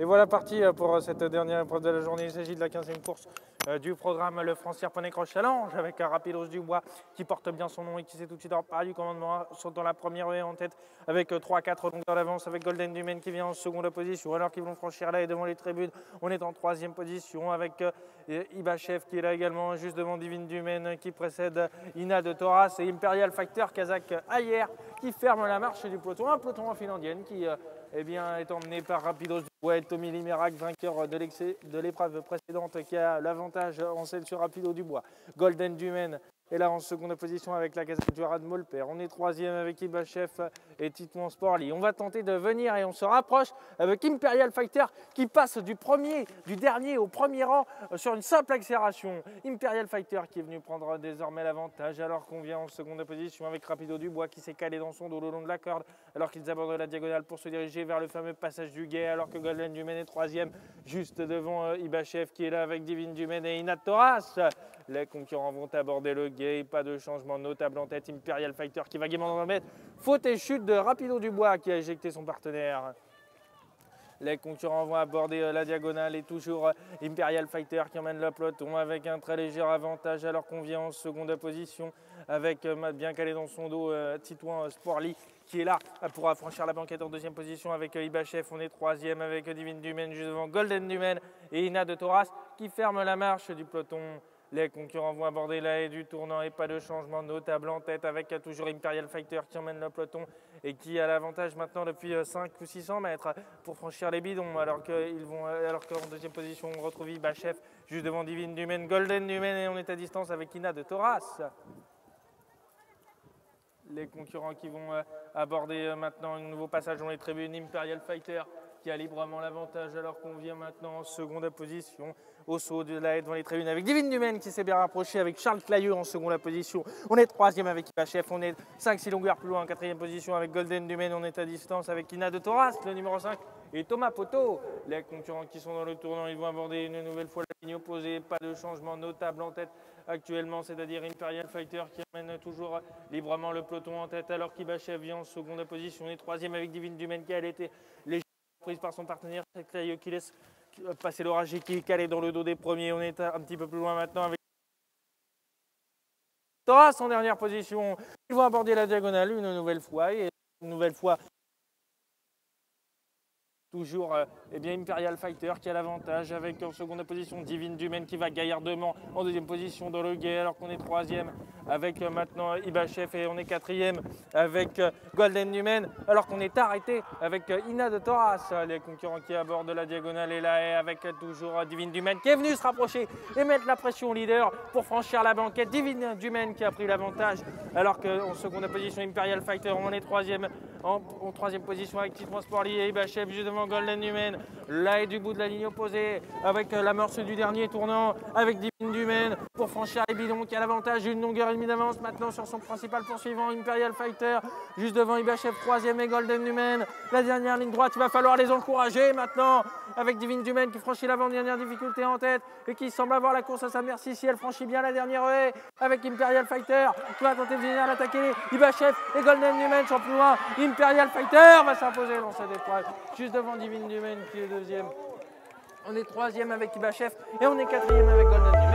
Et voilà parti euh, pour euh, cette dernière épreuve de la journée. Il s'agit de la 15e course euh, du programme Le Francière Poney Croche Challenge avec Rapidos Dubois qui porte bien son nom et qui s'est tout de suite par du commandement sont dans la première haie en tête avec 3-4 longueurs d'avance avec Golden Dumaine qui vient en seconde position alors qu'ils vont franchir là et devant les tribunes on est en troisième position avec Ibachev qui est là également juste devant Divine Dumaine qui précède Ina de Toras et Imperial Factor Kazakh Ayer qui ferme la marche du peloton, un peloton en finlandienne qui eh bien, est emmené par Rapidos Ouais, Tommy Limerac, vainqueur de l'épreuve précédente, qui a l'avantage en celle sur Rapido Dubois. Golden Dumaine et là, en seconde position avec la casette du Rad Molper. On est troisième avec Chef et Titouan Sportly. On va tenter de venir et on se rapproche avec Imperial Fighter qui passe du premier, du dernier au premier rang sur une simple accélération. Imperial Fighter qui est venu prendre désormais l'avantage alors qu'on vient en seconde position avec Rapido Dubois qui s'est calé dans son dos le long de la corde alors qu'ils abordent la diagonale pour se diriger vers le fameux passage du guet alors que Golden Dumaine est troisième juste devant euh, Ibachev qui est là avec Divine Dumaine et Inat Toras. Les concurrents vont aborder le gay, pas de changement notable en tête. Imperial Fighter qui va gaiement dans le mètre. Faute et chute de Rapido Dubois qui a éjecté son partenaire. Les concurrents vont aborder euh, la diagonale et toujours euh, Imperial Fighter qui emmène le peloton avec un très léger avantage alors qu'on vient en seconde position avec euh, bien calé dans son dos Titouan Sportly qui est là pour affranchir la banquette en deuxième position avec Ibachev. On est troisième avec Divine Dumaine juste devant Golden Dumaine et Ina de Toras qui ferme la marche du peloton. Les concurrents vont aborder la haie du tournant et pas de changement notable en tête avec toujours Imperial Fighter qui emmène le peloton et qui a l'avantage maintenant depuis 5 ou 600 mètres pour franchir les bidons alors qu'en deuxième position on retrouve Ibachev juste devant Divine Dumaine, Golden Dumaine et on est à distance avec Ina de Toras. Les concurrents qui vont euh, aborder euh, maintenant un nouveau passage dans les tribunes, Imperial Fighter qui a librement l'avantage alors qu'on vient maintenant en seconde position au saut de la haie devant les tribunes avec Divine Dumaine qui s'est bien rapproché avec Charles Clayeux en seconde position. On est troisième avec Chef, on est 5-6 longueurs plus loin en quatrième position avec Golden Dumaine, on est à distance avec Ina de Toras, le numéro 5 et Thomas Poto. Les concurrents qui sont dans le tournant, ils vont aborder une nouvelle fois la ligne opposée, pas de changement notable en tête actuellement, c'est-à-dire Imperial Fighter qui amène toujours librement le peloton en tête alors qu'Ibachev vient en seconde position. On est troisième avec Divine Dumaine qui a été prise par son partenaire, Clayeux qui laisse passer l'orage et qui est calé dans le dos des premiers. On est un petit peu plus loin maintenant avec Thoras en dernière position. Ils vont aborder la diagonale une nouvelle fois et une nouvelle fois Toujours euh, eh bien, Imperial Fighter qui a l'avantage avec en seconde position Divine Dumaine qui va gaillardement en deuxième position dans le guet alors qu'on est troisième avec euh, maintenant Ibachev et on est quatrième avec euh, Golden Dumaine alors qu'on est arrêté avec Ina de Toras, les concurrents qui abordent la diagonale et là et avec toujours Divine Dumaine qui est venu se rapprocher et mettre la pression au leader pour franchir la banquette. Divine Dumaine qui a pris l'avantage alors qu'en seconde position Imperial Fighter on est troisième en, troisième position avec Titouan Sportly et Ibachev juste devant Golden Human. Là est du bout de la ligne opposée avec euh, l'amorce du dernier tournant avec Divine Dumaine pour franchir les bidons qui a l'avantage d'une longueur et demie d'avance maintenant sur son principal poursuivant Imperial Fighter juste devant Ibachev troisième et Golden Human. La dernière ligne droite, il va falloir les encourager maintenant avec Divine Dumaine qui franchit l'avant-dernière difficulté en tête et qui semble avoir la course à sa merci si elle franchit bien la dernière haie avec Imperial Fighter qui va tenter de venir l'attaquer. Ibachev et Golden Human sont plus loin. Imperial Fighter va s'imposer dans cette épreuve juste devant Divine Dumaine qui est deuxième. On est troisième avec Ibachev et on est quatrième avec Golden